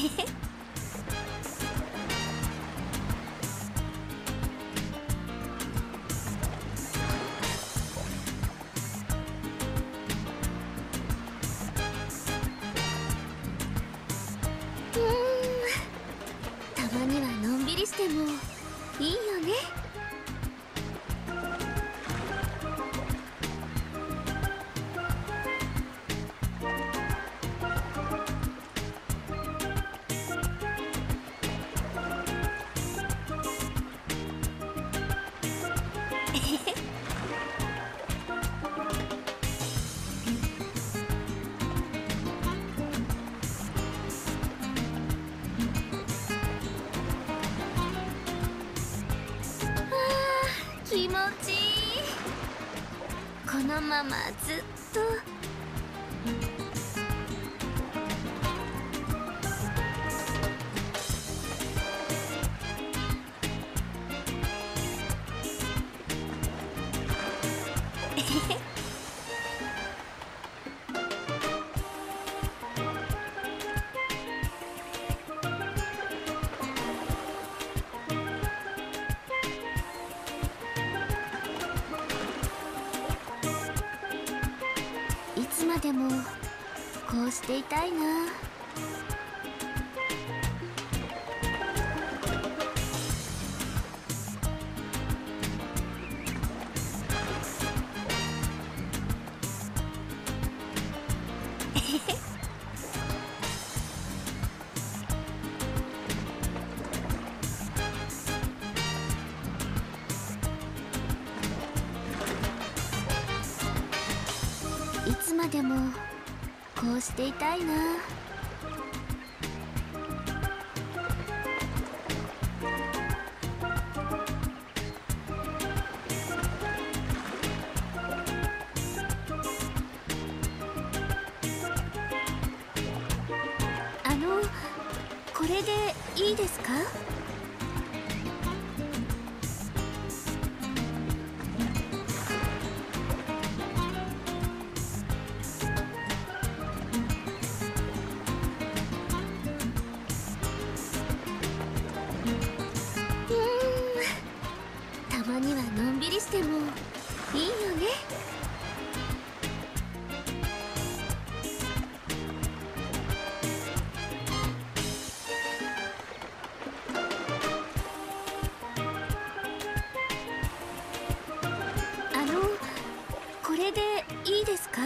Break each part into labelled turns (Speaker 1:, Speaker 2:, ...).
Speaker 1: たまにはのんびりしてもいいよね。気持ちいいこのままずっと。でもこうしていたいな。いつまでもこうしていたいな。あのこれでいいですか？いいよね。あのこれでいいですか？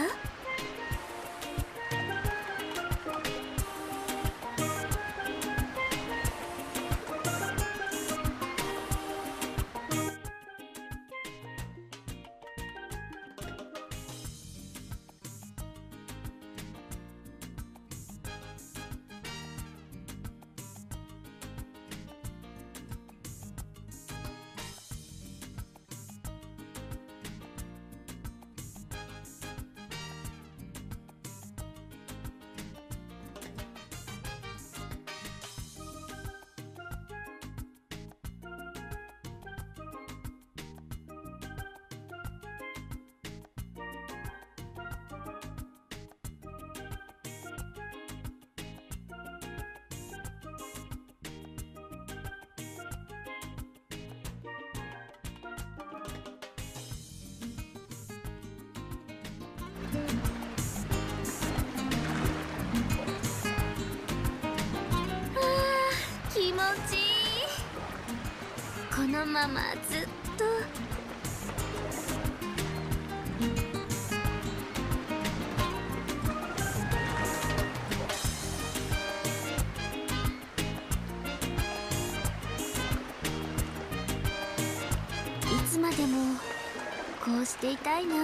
Speaker 1: 気持ちいい。このままずっと。いつまでもこうしていたいな。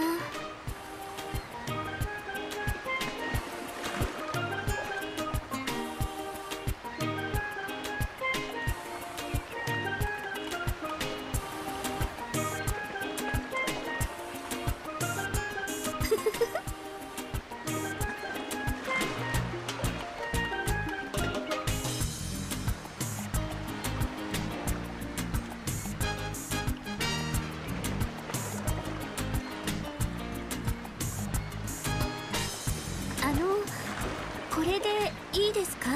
Speaker 1: これでいいですか？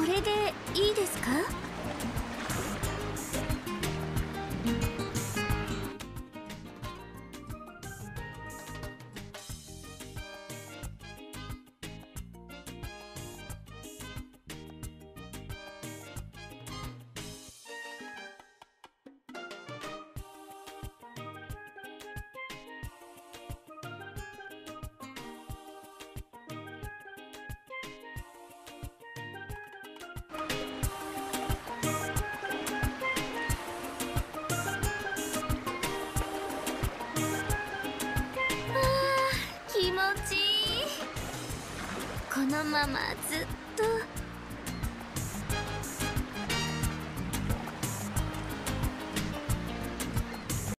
Speaker 1: これでいいですか？のままずっと